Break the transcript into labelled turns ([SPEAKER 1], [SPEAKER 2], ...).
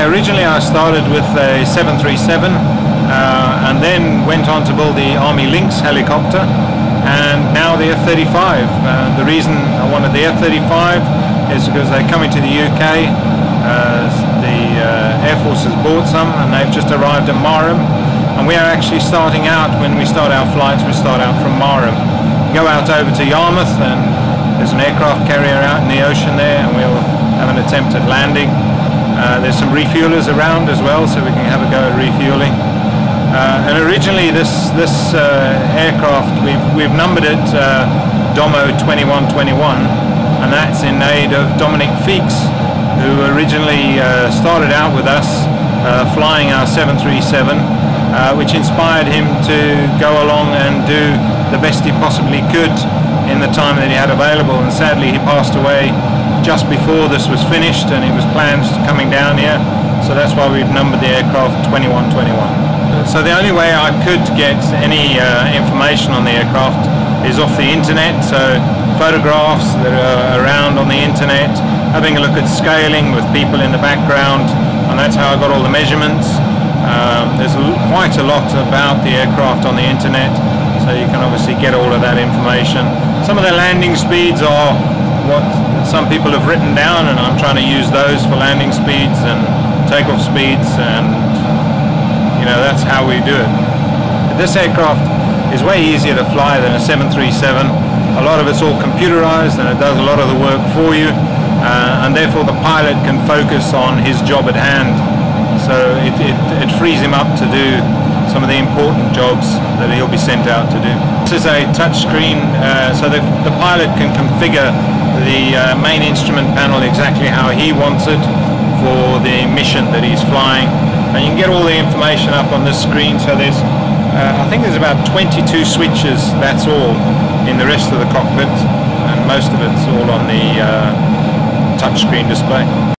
[SPEAKER 1] Originally I started with a 737 uh, and then went on to build the Army Lynx helicopter and now the F-35. Uh, the reason I wanted the F-35 is because they're coming to the UK. Uh, the uh, Air Force has bought some and they've just arrived at Marham and we are actually starting out when we start our flights we start out from Marham. Go out over to Yarmouth and there's an aircraft carrier out in the ocean there and we'll have an attempt at landing. Uh, there's some refuelers around as well, so we can have a go at refueling. Uh, and originally, this this uh, aircraft we've we've numbered it uh, Domo 2121, and that's in aid of Dominic Feeks, who originally uh, started out with us flying our 737, which inspired him to go along and do the best he possibly could in the time that he had available. And sadly, he passed away just before this was finished and it was planned coming down here so that's why we've numbered the aircraft 2121. So the only way I could get any uh, information on the aircraft is off the internet so photographs that are around on the internet having a look at scaling with people in the background and that's how I got all the measurements. Um, there's quite a lot about the aircraft on the internet so you can obviously get all of that information. Some of the landing speeds are what some people have written down and I'm trying to use those for landing speeds and takeoff speeds and you know that's how we do it. This aircraft is way easier to fly than a 737. A lot of it's all computerized and it does a lot of the work for you uh, and therefore the pilot can focus on his job at hand so it, it, it frees him up to do some of the important jobs that he'll be sent out to do. This is a touch screen uh, so the pilot can configure the uh, main instrument panel exactly how he wants it for the mission that he's flying. And you can get all the information up on this screen. So there's uh, I think there's about 22 switches that's all in the rest of the cockpit. And most of it's all on the uh, touchscreen display.